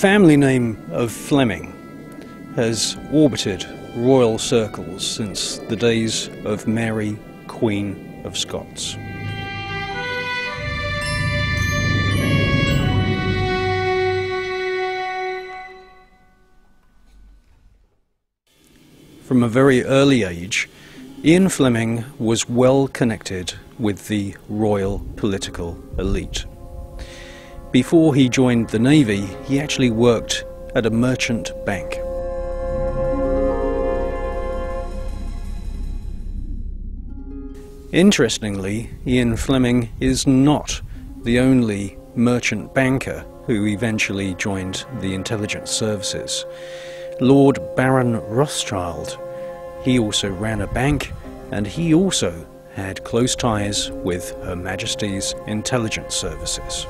The family name of Fleming has orbited royal circles since the days of Mary, Queen of Scots. From a very early age, Ian Fleming was well connected with the royal political elite. Before he joined the Navy, he actually worked at a merchant bank. Interestingly, Ian Fleming is not the only merchant banker who eventually joined the intelligence services. Lord Baron Rothschild. He also ran a bank and he also had close ties with Her Majesty's intelligence services.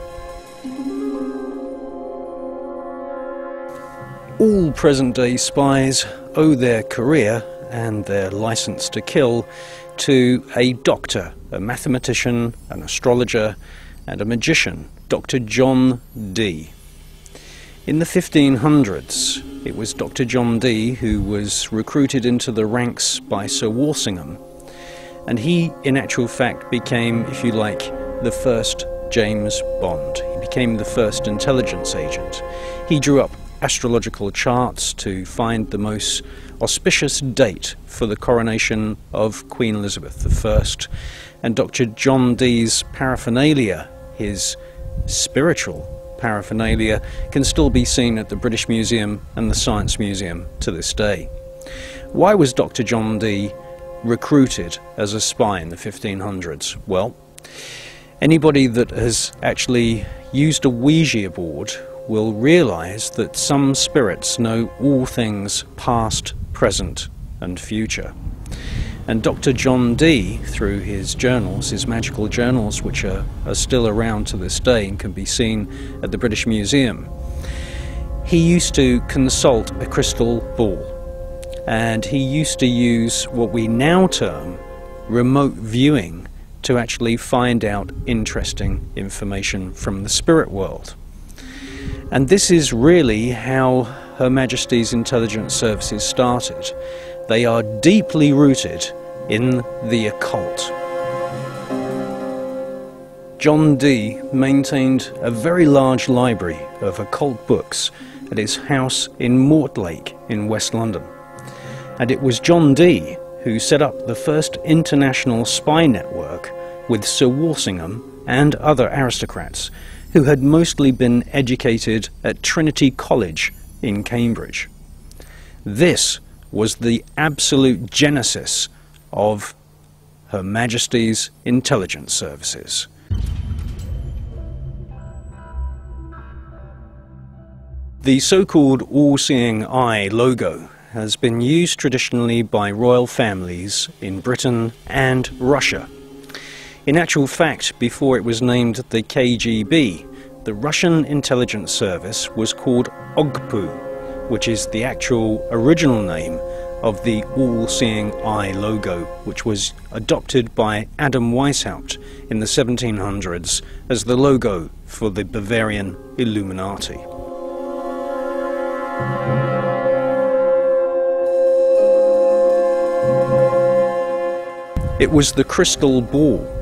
All present day spies owe their career and their license to kill to a doctor, a mathematician, an astrologer, and a magician, Dr. John Dee. In the 1500s, it was Dr. John Dee who was recruited into the ranks by Sir Walsingham, and he, in actual fact, became, if you like, the first James Bond. He became the first intelligence agent. He drew up astrological charts to find the most auspicious date for the coronation of Queen Elizabeth I, and Dr. John Dee's paraphernalia, his spiritual paraphernalia can still be seen at the British Museum and the Science Museum to this day. Why was Dr. John Dee recruited as a spy in the 1500s? Well, anybody that has actually used a Ouija board will realize that some spirits know all things past, present, and future. And Dr. John Dee, through his journals, his magical journals, which are, are still around to this day and can be seen at the British Museum, he used to consult a crystal ball. And he used to use what we now term remote viewing to actually find out interesting information from the spirit world. And this is really how Her Majesty's Intelligence Services started. They are deeply rooted in the occult. John Dee maintained a very large library of occult books at his house in Mortlake in West London. And it was John Dee who set up the first international spy network with Sir Walsingham and other aristocrats who had mostly been educated at Trinity College in Cambridge. This was the absolute genesis of Her Majesty's Intelligence Services. The so-called all-seeing eye logo has been used traditionally by royal families in Britain and Russia. In actual fact, before it was named the KGB, the Russian intelligence service was called OGPU, which is the actual original name of the all-seeing eye logo, which was adopted by Adam Weishaupt in the 1700s as the logo for the Bavarian Illuminati. It was the crystal ball,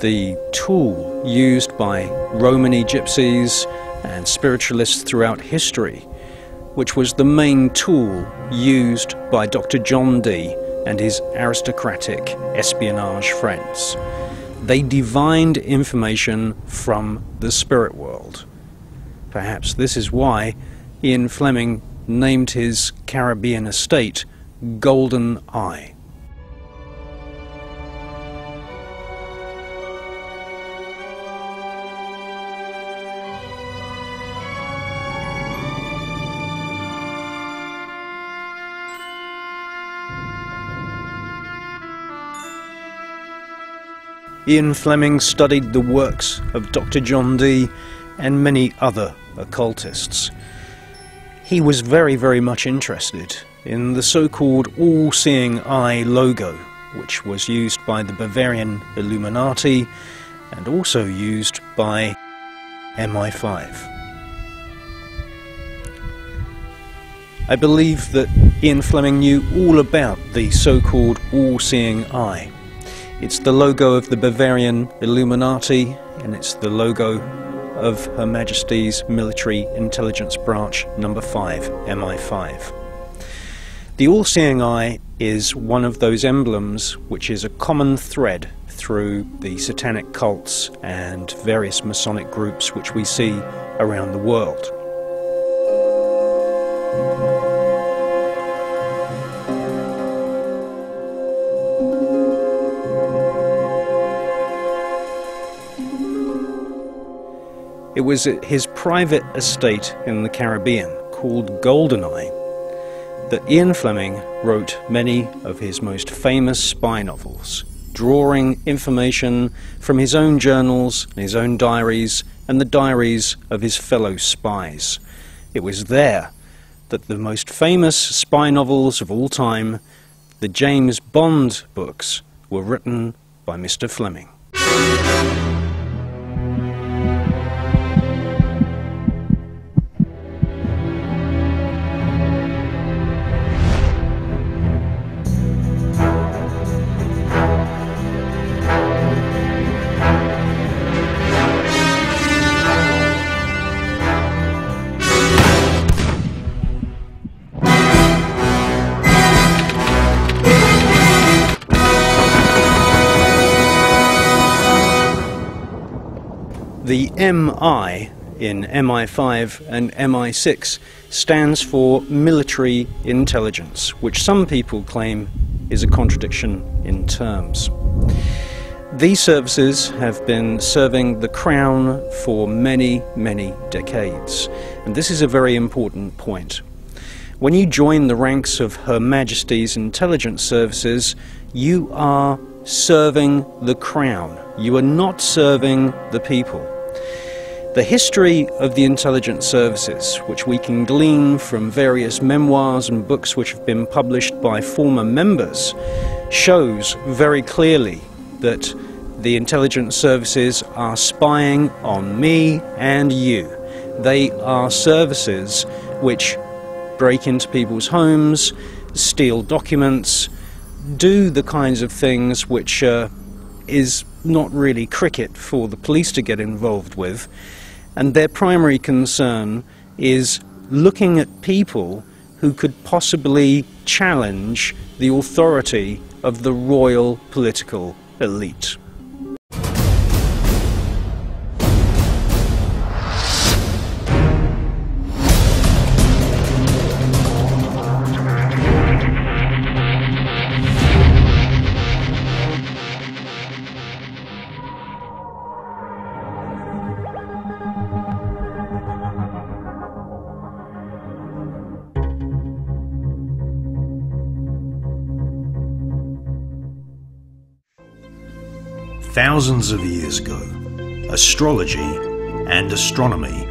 the tool used by Romany gypsies and spiritualists throughout history which was the main tool used by Dr. John Dee and his aristocratic espionage friends. They divined information from the spirit world. Perhaps this is why Ian Fleming named his Caribbean estate Golden Eye. Ian Fleming studied the works of Dr. John Dee and many other occultists. He was very, very much interested in the so-called all-seeing eye logo, which was used by the Bavarian Illuminati and also used by MI5. I believe that Ian Fleming knew all about the so-called all-seeing eye. It's the logo of the Bavarian Illuminati and it's the logo of Her Majesty's Military Intelligence Branch number 5, MI5. The all-seeing eye is one of those emblems which is a common thread through the satanic cults and various Masonic groups which we see around the world. It was at his private estate in the Caribbean, called Goldeneye, that Ian Fleming wrote many of his most famous spy novels, drawing information from his own journals, his own diaries, and the diaries of his fellow spies. It was there that the most famous spy novels of all time, the James Bond books, were written by Mr. Fleming. The MI in MI5 and MI6 stands for military intelligence, which some people claim is a contradiction in terms. These services have been serving the Crown for many, many decades, and this is a very important point. When you join the ranks of Her Majesty's intelligence services, you are serving the Crown. You are not serving the people. The history of the intelligence services, which we can glean from various memoirs and books which have been published by former members, shows very clearly that the intelligence services are spying on me and you. They are services which break into people's homes, steal documents, do the kinds of things which uh, is not really cricket for the police to get involved with and their primary concern is looking at people who could possibly challenge the authority of the royal political elite. Thousands of years ago, astrology and astronomy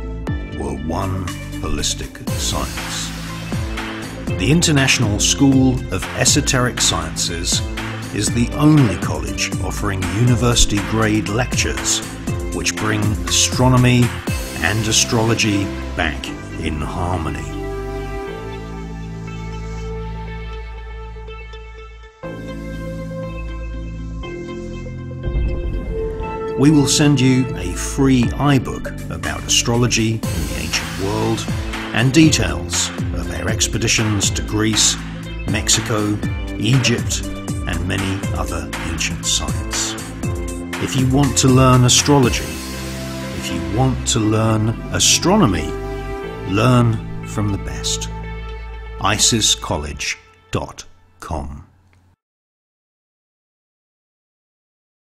were one holistic science. The International School of Esoteric Sciences is the only college offering university grade lectures which bring astronomy and astrology back in harmony. We will send you a free iBook about astrology in the ancient world and details of our expeditions to Greece, Mexico, Egypt, and many other ancient sites. If you want to learn astrology, if you want to learn astronomy, learn from the best. isiscollege.com